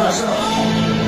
有的大。